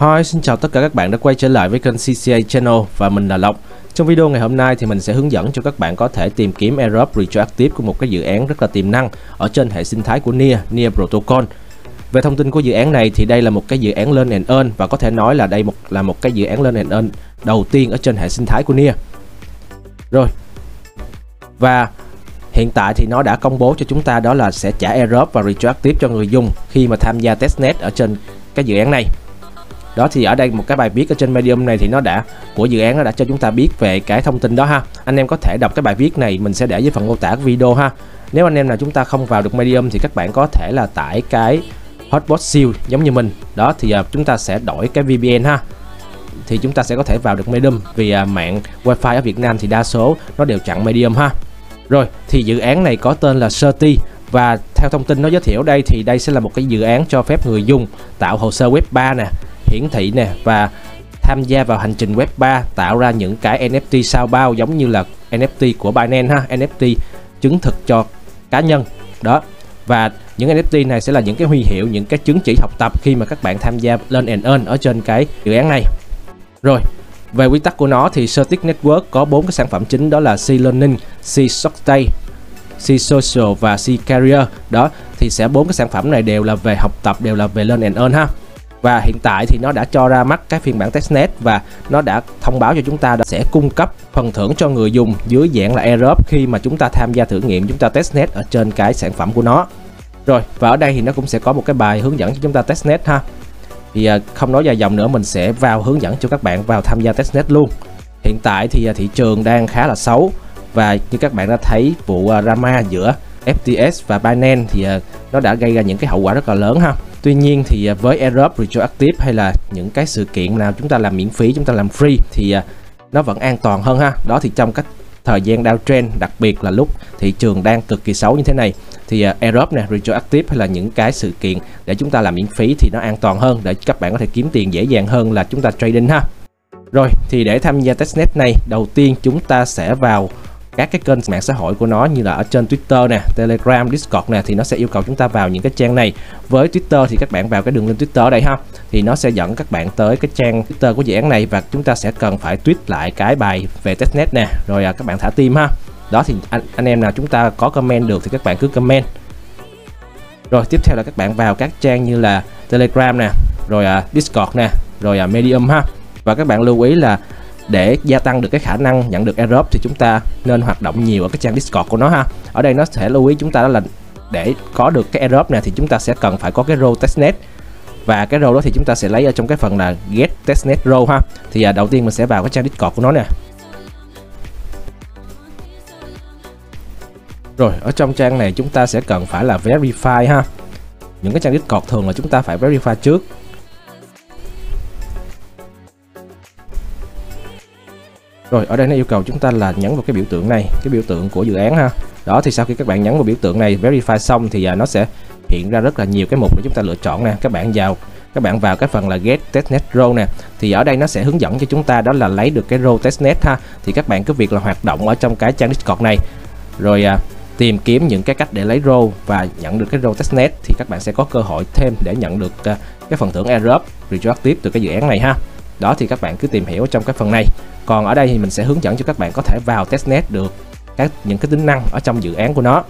Hi, xin chào tất cả các bạn đã quay trở lại với kênh CCA Channel và mình là Lộc. Trong video ngày hôm nay thì mình sẽ hướng dẫn cho các bạn có thể tìm kiếm airdrop retroactive của một cái dự án rất là tiềm năng ở trên hệ sinh thái của NIA, NIA Protocol. Về thông tin của dự án này thì đây là một cái dự án lên and Earn và có thể nói là đây một là một cái dự án lên and Earn đầu tiên ở trên hệ sinh thái của NIA. Rồi. Và hiện tại thì nó đã công bố cho chúng ta đó là sẽ trả airdrop và retroactive cho người dùng khi mà tham gia testnet ở trên cái dự án này đó thì ở đây một cái bài viết ở trên medium này thì nó đã, của dự án nó đã cho chúng ta biết về cái thông tin đó ha. Anh em có thể đọc cái bài viết này, mình sẽ để dưới phần mô tả video ha. Nếu anh em nào chúng ta không vào được medium thì các bạn có thể là tải cái hotspot siêu giống như mình. Đó, thì à, chúng ta sẽ đổi cái VPN ha. Thì chúng ta sẽ có thể vào được medium vì à, mạng wifi ở Việt Nam thì đa số nó đều chặn medium ha. Rồi, thì dự án này có tên là Certi. Và theo thông tin nó giới thiệu đây thì đây sẽ là một cái dự án cho phép người dùng tạo hồ sơ web 3 nè hiển thị nè và tham gia vào hành trình web 3 tạo ra những cái NFT sao bao giống như là NFT của Binance ha NFT chứng thực cho cá nhân đó. Và những NFT này sẽ là những cái huy hiệu những cái chứng chỉ học tập khi mà các bạn tham gia lên and earn ở trên cái dự án này. Rồi về quy tắc của nó thì Certic Network có bốn cái sản phẩm chính đó là C Learning, C-Sockday, C Social và C Career đó. Thì sẽ bốn cái sản phẩm này đều là về học tập đều là về lên and Earn ha và hiện tại thì nó đã cho ra mắt các phiên bản testnet và nó đã thông báo cho chúng ta đã sẽ cung cấp phần thưởng cho người dùng dưới dạng là airdrop khi mà chúng ta tham gia thử nghiệm, chúng ta testnet ở trên cái sản phẩm của nó. Rồi, và ở đây thì nó cũng sẽ có một cái bài hướng dẫn cho chúng ta testnet ha. Thì à, không nói dài dòng nữa, mình sẽ vào hướng dẫn cho các bạn vào tham gia testnet luôn. Hiện tại thì à, thị trường đang khá là xấu và như các bạn đã thấy, vụ à, drama giữa FTS và Binance thì ờ, nó đã gây ra những cái hậu quả rất là lớn ha Tuy nhiên thì ờ, với airdrop retroactive hay là những cái sự kiện nào chúng ta làm miễn phí, chúng ta làm free thì ờ, nó vẫn an toàn hơn ha. Đó thì trong các thời gian downtrend đặc biệt là lúc thị trường đang cực kỳ xấu như thế này thì uh, airdrop nè retroactive hay là những cái sự kiện để chúng ta làm miễn phí thì nó an toàn hơn để các bạn có thể kiếm tiền dễ dàng hơn là chúng ta trading ha rồi thì để tham gia testnet này đầu tiên chúng ta sẽ vào các cái kênh mạng xã hội của nó như là ở trên Twitter nè, Telegram, Discord nè thì nó sẽ yêu cầu chúng ta vào những cái trang này. Với Twitter thì các bạn vào cái đường link Twitter ở đây ha thì nó sẽ dẫn các bạn tới cái trang Twitter của dự án này và chúng ta sẽ cần phải tweet lại cái bài về testnet nè, rồi à, các bạn thả tim ha. Đó thì anh, anh em nào chúng ta có comment được thì các bạn cứ comment. Rồi tiếp theo là các bạn vào các trang như là Telegram nè, rồi à, Discord nè, rồi à, Medium ha. Và các bạn lưu ý là để gia tăng được cái khả năng nhận được airdrop thì chúng ta nên hoạt động nhiều ở cái trang Discord của nó ha. Ở đây nó sẽ lưu ý chúng ta đó là để có được cái airdrop này thì chúng ta sẽ cần phải có cái role testnet và cái role đó thì chúng ta sẽ lấy ở trong cái phần là get testnet role ha. Thì à, đầu tiên mình sẽ vào cái trang Discord của nó nè. Rồi, ở trong trang này chúng ta sẽ cần phải là verify ha. Những cái trang Discord thường là chúng ta phải verify trước Rồi ở đây nó yêu cầu chúng ta là nhấn vào cái biểu tượng này, cái biểu tượng của dự án ha. Đó thì sau khi các bạn nhấn vào biểu tượng này verify xong thì à, nó sẽ hiện ra rất là nhiều cái mục để chúng ta lựa chọn nè. Các bạn vào các bạn vào cái phần là get testnet role nè thì ở đây nó sẽ hướng dẫn cho chúng ta đó là lấy được cái role testnet ha thì các bạn cứ việc là hoạt động ở trong cái trang discord này rồi à, tìm kiếm những cái cách để lấy role và nhận được cái role testnet thì các bạn sẽ có cơ hội thêm để nhận được à, cái phần thưởng airdrop retroactive từ cái dự án này ha đó thì các bạn cứ tìm hiểu trong cái phần này. Còn ở đây thì mình sẽ hướng dẫn cho các bạn có thể vào testnet được các, những cái tính năng ở trong dự án của nó.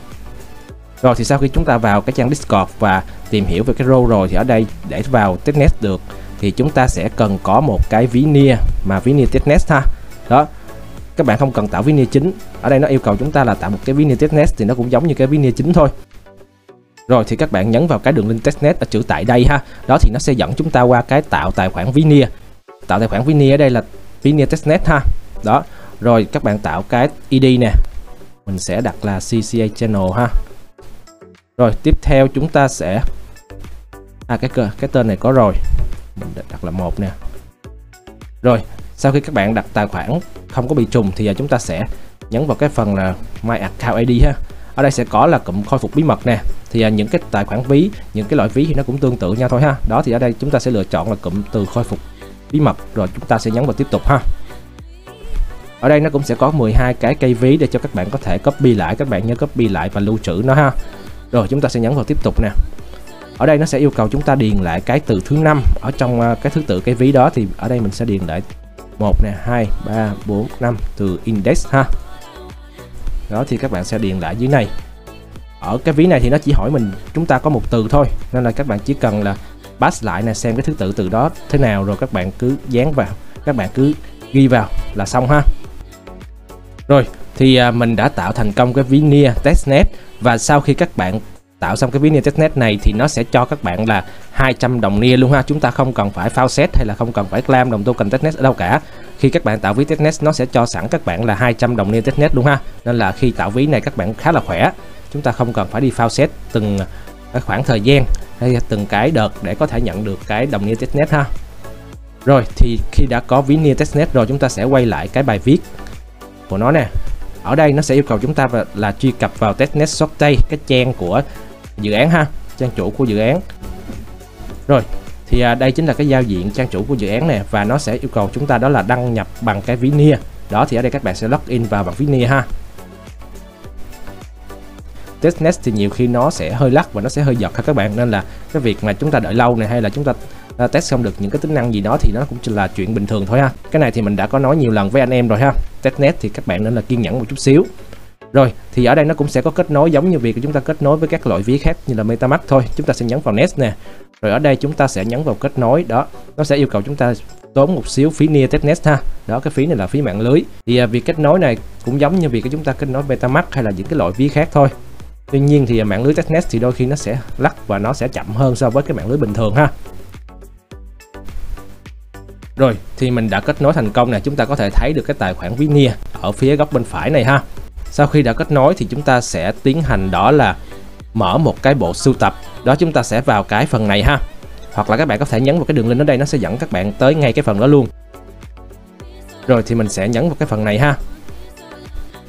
Rồi thì sau khi chúng ta vào cái trang Discord và tìm hiểu về cái role rồi thì ở đây để vào testnet được thì chúng ta sẽ cần có một cái ví nia mà ví nia testnet ha. Đó, các bạn không cần tạo ví nia chính. Ở đây nó yêu cầu chúng ta là tạo một cái ví nia testnet thì nó cũng giống như cái ví nia chính thôi. Rồi thì các bạn nhấn vào cái đường link testnet ở chữ tại đây ha. Đó thì nó sẽ dẫn chúng ta qua cái tạo tài khoản ví nia tạo tài khoản Vini ở đây là Vini testnet ha. Đó, rồi các bạn tạo cái ID nè. Mình sẽ đặt là CCA channel ha. Rồi, tiếp theo chúng ta sẽ à cái cái tên này có rồi. Mình đặt là một nè. Rồi, sau khi các bạn đặt tài khoản không có bị trùng thì chúng ta sẽ nhấn vào cái phần là My Account ID ha. Ở đây sẽ có là cụm khôi phục bí mật nè. Thì à, những cái tài khoản ví, những cái loại ví thì nó cũng tương tự nhau thôi ha. Đó, thì ở đây chúng ta sẽ lựa chọn là cụm từ khôi phục bí mật, rồi chúng ta sẽ nhấn vào tiếp tục ha. Ở đây nó cũng sẽ có 12 cái cây ví để cho các bạn có thể copy lại, các bạn nhớ copy lại và lưu trữ nó ha. Rồi, chúng ta sẽ nhấn vào tiếp tục nè. Ở đây nó sẽ yêu cầu chúng ta điền lại cái từ thứ năm ở trong ờ, cái thứ tự cái ví đó, thì ở đây mình sẽ điền lại một nè 2 3 4 5 từ index ha. Đó, thì các bạn sẽ điền lại dưới này. Ở cái ví này thì nó chỉ hỏi mình, chúng ta có một từ thôi, nên là các bạn chỉ cần là pass lại nè xem cái thứ tự từ đó thế nào rồi các bạn cứ dán vào các bạn cứ ghi vào là xong ha. Rồi thì à, mình đã tạo thành công cái ví NIA testnet và sau khi các bạn tạo xong cái ví NIA testnet này thì nó sẽ cho các bạn là 200 đồng NIA luôn ha. Chúng ta không cần phải faucet hay là không cần phải claim đồng token testnet ở đâu cả. Khi các bạn tạo ví testnet nó sẽ cho sẵn các bạn là 200 đồng NIA testnet luôn ha. Nên là khi tạo ví này các bạn khá là khỏe. Chúng ta không cần phải đi faucet từng à, khoảng thời gian hay từng cái đợt để có thể nhận được cái đồng NIA testnet ha. Rồi thì khi đã có ví NIA testnet rồi chúng ta sẽ quay lại cái bài viết của nó nè. Ở đây nó sẽ yêu cầu chúng ta là truy cập vào testnet sortay cái trang của dự án ha trang chủ của dự án. Rồi thì à, đây chính là cái giao diện trang chủ của dự án này và nó sẽ yêu cầu chúng ta đó là đăng nhập bằng cái ví NIA đó thì ở đây các bạn sẽ login vào bằng ví NIA ha testnet thì nhiều khi nó sẽ hơi lắc và nó sẽ hơi giật ha các bạn. Nên là cái việc mà chúng ta đợi lâu này hay là chúng ta uh, test không được những cái tính năng gì đó thì nó cũng chỉ là chuyện bình thường thôi ha. Cái này thì mình đã có nói nhiều lần với anh em rồi ha. Testnet thì các bạn nên là kiên nhẫn một chút xíu. Rồi thì ở đây nó cũng sẽ có kết nối giống như việc chúng ta kết nối với các loại ví khác như là MetaMask thôi. Chúng ta sẽ nhấn vào Nest nè. Rồi ở đây chúng ta sẽ nhấn vào kết nối đó. Nó sẽ yêu cầu chúng ta tốn một xíu phí Near Testnet ha. Đó cái phí này là phí mạng lưới. Thì à, việc kết nối này cũng giống như việc chúng ta kết nối MetaMask hay là những cái loại ví khác thôi. Tuy nhiên thì mạng lưới testnet thì đôi khi nó sẽ lắc và nó sẽ chậm hơn so với cái mạng lưới bình thường ha. Rồi, thì mình đã kết nối thành công nè, chúng ta có thể thấy được cái tài khoản Vinia ở phía góc bên phải này ha. Sau khi đã kết nối thì chúng ta sẽ tiến hành đó là mở một cái bộ sưu tập. Đó, chúng ta sẽ vào cái phần này ha. Hoặc là các bạn có thể nhấn vào cái đường link ở đây, nó sẽ dẫn các bạn tới ngay cái phần đó luôn. Rồi thì mình sẽ nhấn vào cái phần này ha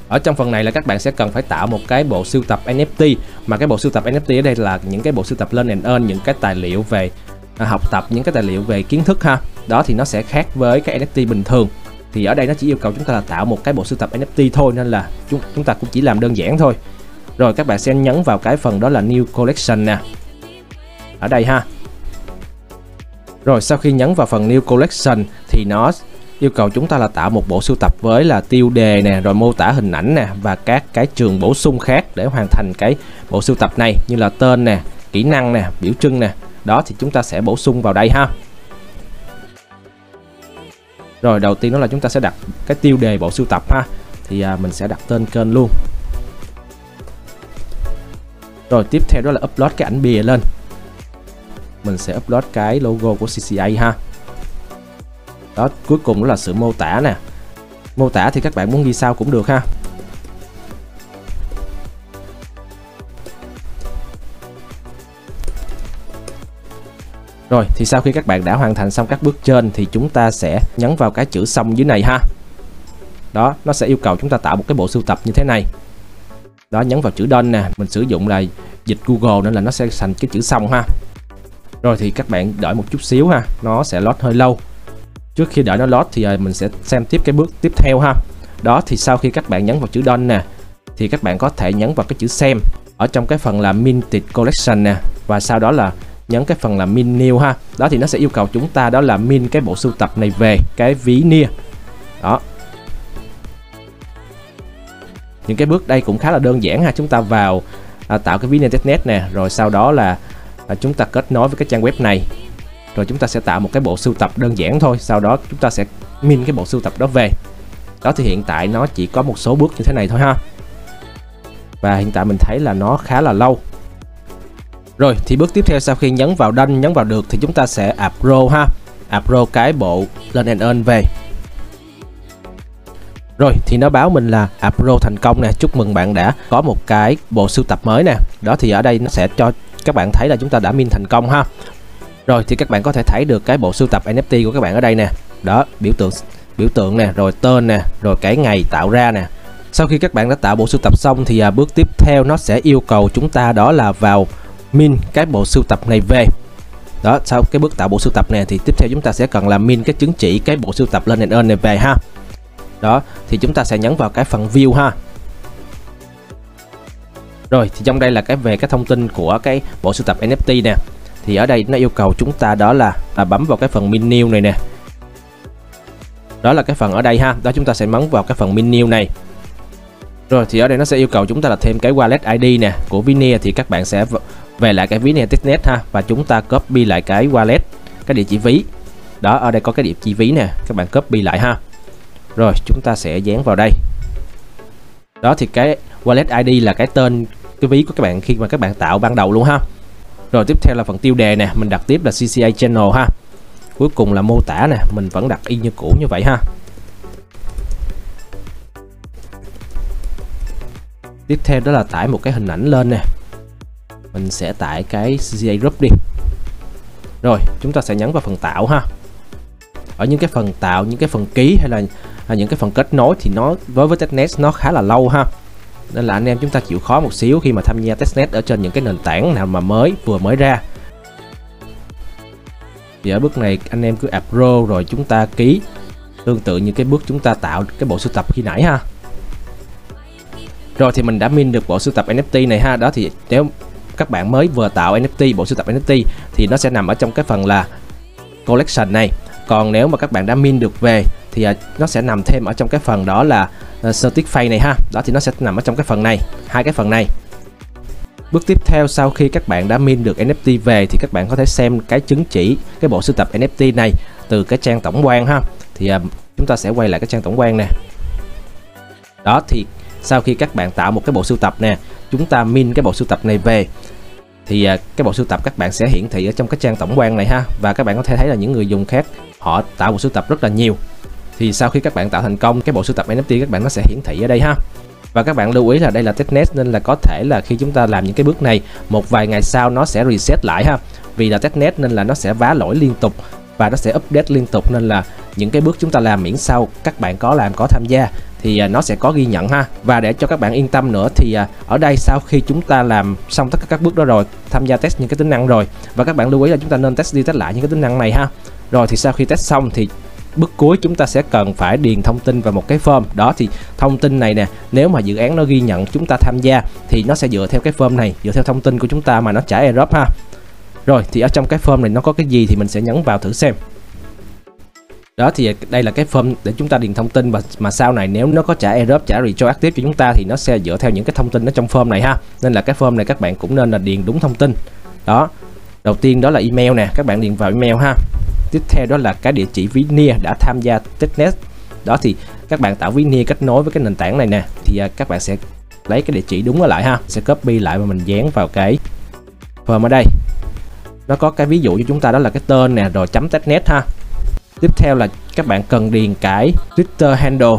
ở trong phần này là các bạn sẽ cần phải tạo một cái bộ sưu tập NFT mà cái bộ sưu tập NFT ở đây là những cái bộ sưu tập lên and earn những cái tài liệu về à, học tập những cái tài liệu về kiến thức ha. Đó thì nó sẽ khác với cái NFT bình thường. Thì ở đây nó chỉ yêu cầu chúng ta là tạo một cái bộ sưu tập NFT thôi nên là chúng chúng ta cũng chỉ làm đơn giản thôi. Rồi các bạn sẽ nhấn vào cái phần đó là New Collection nè. Ở đây ha. Rồi sau khi nhấn vào phần New Collection thì nó yêu cầu chúng ta là tạo một bộ sưu tập với là tiêu đề nè rồi mô tả hình ảnh nè và các cái trường bổ sung khác để hoàn thành cái bộ sưu tập này như là tên nè kỹ năng nè biểu trưng nè. Đó thì chúng ta sẽ bổ sung vào đây ha. Rồi đầu tiên đó là chúng ta sẽ đặt cái tiêu đề bộ sưu tập ha. Thì à, mình sẽ đặt tên kênh luôn. Rồi tiếp theo đó là upload cái ảnh bìa lên. Mình sẽ upload cái logo của CCA ha đó cuối cùng đó là sự mô tả nè mô tả thì các bạn muốn ghi sao cũng được ha Rồi thì sau khi các bạn đã hoàn thành xong các bước trên thì chúng ta sẽ nhấn vào cái chữ xong dưới này ha. Đó, nó sẽ yêu cầu chúng ta tạo một cái bộ sưu tập như thế này. Đó, nhấn vào chữ đơn nè, mình sử dụng là dịch Google nên là nó sẽ thành cái chữ xong ha. Rồi thì các bạn đợi một chút xíu ha, nó sẽ load hơi lâu trước khi đợi nó load thì à, mình sẽ xem tiếp cái bước tiếp theo ha. Đó thì sau khi các bạn nhấn vào chữ done nè thì các bạn có thể nhấn vào cái chữ xem ở trong cái phần là minted collection nè và sau đó là nhấn cái phần là min new ha. Đó thì nó sẽ yêu cầu chúng ta đó là min cái bộ sưu tập này về cái ví nia. Đó. Những cái bước đây cũng khá là đơn giản ha chúng ta vào à, tạo cái ví nia.net nè rồi sau đó là à, chúng ta kết nối với cái trang web này rồi chúng ta sẽ tạo một cái bộ sưu tập đơn giản thôi. Sau đó chúng ta sẽ min cái bộ sưu tập đó về. Đó thì hiện tại nó chỉ có một số bước như thế này thôi ha. Và hiện tại mình thấy là nó khá là lâu. Rồi, thì bước tiếp theo sau khi nhấn vào đanh, nhấn vào được thì chúng ta sẽ appro ha. Appro cái bộ lên and earn về. Rồi, thì nó báo mình là appro thành công nè. Chúc mừng bạn đã có một cái bộ sưu tập mới nè. Đó thì ở đây nó sẽ cho các bạn thấy là chúng ta đã min thành công ha rồi thì các bạn có thể thấy được cái bộ sưu tập NFT của các bạn ở đây nè. Đó biểu tượng biểu tượng nè rồi tên nè rồi cái ngày tạo ra nè. Sau khi các bạn đã tạo bộ sưu tập xong thì à, bước tiếp theo nó sẽ yêu cầu chúng ta đó là vào min cái bộ sưu tập này về. Đó sau cái bước tạo bộ sưu tập này thì tiếp theo chúng ta sẽ cần là min cái chứng chỉ cái bộ sưu tập lên and earn này về ha. Đó thì chúng ta sẽ nhấn vào cái phần view ha. Rồi thì trong đây là cái về cái thông tin của cái bộ sưu tập NFT nè thì ở đây nó yêu cầu chúng ta đó là, là bấm vào cái phần menu này nè. Đó là cái phần ở đây ha. Đó chúng ta sẽ bấm vào cái phần menu này. Rồi thì ở đây nó sẽ yêu cầu chúng ta là thêm cái wallet ID nè của Vinia thì các bạn sẽ về lại cái Vinia testnet ha và chúng ta copy lại cái wallet cái địa chỉ ví. Đó ở đây có cái địa chỉ ví nè các bạn copy lại ha. Rồi chúng ta sẽ dán vào đây. Đó thì cái wallet ID là cái tên cái ví của các bạn khi mà các bạn tạo ban đầu luôn ha rồi tiếp theo là phần tiêu đề nè mình đặt tiếp là CCA channel ha. Cuối cùng là mô tả nè mình vẫn đặt y như cũ như vậy ha. Tiếp theo đó là tải một cái hình ảnh lên nè. Mình sẽ tải cái CCA group đi. Rồi chúng ta sẽ nhấn vào phần tạo ha. Ở những cái phần tạo những cái phần ký hay là à, những cái phần kết nối thì nó với với testnet nó khá là lâu ha nên là anh em chúng ta chịu khó một xíu khi mà tham gia testnet ở trên những cái nền tảng nào mà mới, vừa mới ra. Thì ở bước này anh em cứ appro rồi chúng ta ký. Tương tự như cái bước chúng ta tạo cái bộ sưu tập khi nãy ha. Rồi thì mình đã min được bộ sưu tập NFT này ha. Đó thì nếu các bạn mới vừa tạo NFT bộ sưu tập NFT thì nó sẽ nằm ở trong cái phần là collection này còn nếu mà các bạn đã min được về thì uh, nó sẽ nằm thêm ở trong cái phần đó là ờ, uh, certificate này ha đó thì nó sẽ nằm ở trong cái phần này hai cái phần này Bước tiếp theo sau khi các bạn đã min được NFT về thì các bạn có thể xem cái chứng chỉ cái bộ sưu tập NFT này từ cái trang tổng quan ha. Thì uh, chúng ta sẽ quay lại cái trang tổng quan nè. Đó thì sau khi các bạn tạo một cái bộ sưu tập nè, chúng ta min cái bộ sưu tập này về thì à, cái bộ sưu tập các bạn sẽ hiển thị ở trong cái trang tổng quan này ha. Và các bạn có thể thấy là những người dùng khác, họ tạo bộ sưu tập rất là nhiều. Thì sau khi các bạn tạo thành công, cái bộ sưu tập NFT các bạn nó sẽ hiển thị ở đây ha. Và các bạn lưu ý là đây là testnet nên là có thể là khi chúng ta làm những cái bước này, một vài ngày sau nó sẽ reset lại ha. Vì là testnet nên là nó sẽ vá lỗi liên tục và nó sẽ update liên tục, nên là những cái bước chúng ta làm miễn sau các bạn có làm, có tham gia thì à, nó sẽ có ghi nhận ha. Và để cho các bạn yên tâm nữa thì à, ở đây sau khi chúng ta làm xong tất cả các bước đó rồi, tham gia test những cái tính năng rồi. Và các bạn lưu ý là chúng ta nên test đi test lại những cái tính năng này ha. Rồi thì sau khi test xong thì bước cuối chúng ta sẽ cần phải điền thông tin vào một cái form. Đó thì thông tin này nè, nếu mà dự án nó ghi nhận chúng ta tham gia thì nó sẽ dựa theo cái form này, dựa theo thông tin của chúng ta mà nó trả airdrop ha. Rồi thì ở trong cái form này nó có cái gì thì mình sẽ nhấn vào thử xem đó thì đây là cái form để chúng ta điền thông tin và mà sau này nếu nó có trả error, trả retroactive cho chúng ta thì nó sẽ dựa theo những cái thông tin ở trong form này ha. Nên là cái form này các bạn cũng nên là điền đúng thông tin. Đó. Đầu tiên đó là email nè, các bạn điền vào email ha. Tiếp theo đó là cái địa chỉ ví nia đã tham gia testnet đó thì các bạn tạo ví nia kết nối với cái nền tảng này nè, thì à, các bạn sẽ lấy cái địa chỉ đúng ở lại ha. Sẽ copy lại và mình dán vào cái form ở đây. Nó có cái ví dụ cho chúng ta đó là cái tên nè, rồi chấm testnet ha tiếp theo là các bạn cần điền cái twitter handle.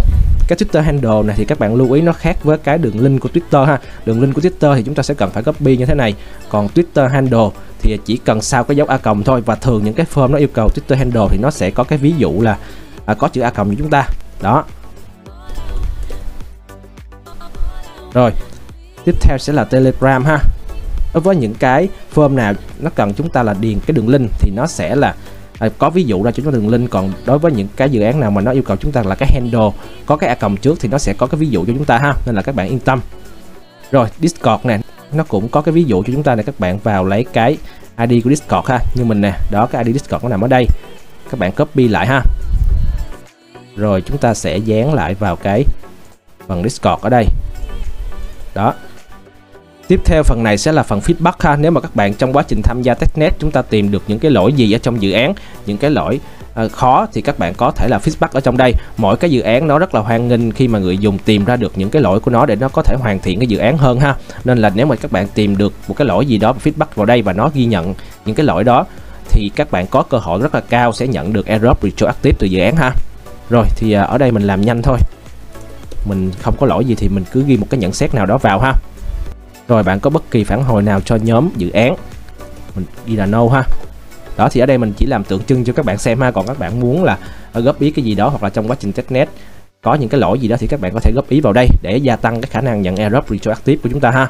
Cái Twitter handle này thì các bạn lưu ý nó khác với cái đường link của Twitter ha. Đường link của Twitter thì chúng ta sẽ cần phải copy như thế này. Còn Twitter handle thì chỉ cần sau cái dấu a còng thôi và thường những cái form nó yêu cầu Twitter handle thì nó sẽ có cái ví dụ là à, có chữ a còng cho chúng ta. Đó. Rồi tiếp theo sẽ là Telegram ha. Đối với những cái form nào nó cần chúng ta là điền cái đường link thì nó sẽ là à, có ví dụ ra cho chúng ta đường link còn đối với những cái dự án nào mà nó yêu cầu chúng ta là cái handle có cái a còng trước thì nó sẽ có cái ví dụ cho chúng ta ha nên là các bạn yên tâm. Rồi Discord nè nó cũng có cái ví dụ cho chúng ta là các bạn vào lấy cái ID của Discord ha như mình nè đó cái ID Discord nó nằm ở đây. Các bạn copy lại ha. Rồi chúng ta sẽ dán lại vào cái phần Discord ở đây. Đó. Tiếp theo phần này sẽ là phần feedback ha. Nếu mà các bạn trong quá trình tham gia testnet chúng ta tìm được những cái lỗi gì ở trong dự án Những cái lỗi uh, khó thì các bạn có thể là feedback ở trong đây. Mỗi cái dự án nó rất là hoan nghênh khi mà người dùng tìm ra được những cái lỗi của nó để nó có thể hoàn thiện cái dự án hơn ha. Nên là nếu mà các bạn tìm được một cái lỗi gì đó feedback vào đây và nó ghi nhận những cái lỗi đó Thì các bạn có cơ hội rất là cao sẽ nhận được airdrop retroactive từ dự án ha. Rồi thì uh, ở đây mình làm nhanh thôi. Mình không có lỗi gì thì mình cứ ghi một cái nhận xét nào đó vào ha rồi, bạn có bất kỳ phản hồi nào cho nhóm dự án? Mình ghi là no ha. Đó, thì ở đây mình chỉ làm tượng trưng cho các bạn xem ha. Còn các bạn muốn là ờ, góp ý cái gì đó hoặc là trong quá trình testnet có những cái lỗi gì đó thì các bạn có thể góp ý vào đây để gia tăng cái khả năng nhận error retroactive của chúng ta ha.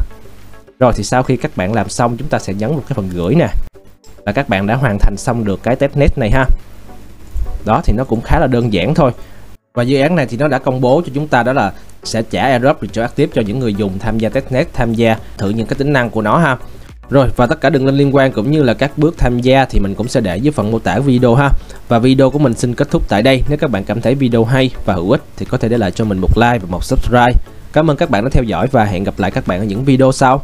Rồi, thì sau khi các bạn làm xong, chúng ta sẽ nhấn vào cái phần gửi nè. Là các bạn đã hoàn thành xong được cái testnet này ha. Đó, thì nó cũng khá là đơn giản thôi và dự án này thì nó đã công bố cho chúng ta đó là sẽ trả airdrop retroactive cho những người dùng tham gia testnet, tham gia thử những cái tính năng của nó ha Rồi, và tất cả đường link liên quan cũng như là các bước tham gia thì mình cũng sẽ để dưới phần mô tả video ha. Và video của mình xin kết thúc tại đây. Nếu các bạn cảm thấy video hay và hữu ích thì có thể để lại cho mình một like và một subscribe. Cảm ơn các bạn đã theo dõi và hẹn gặp lại các bạn ở những video sau.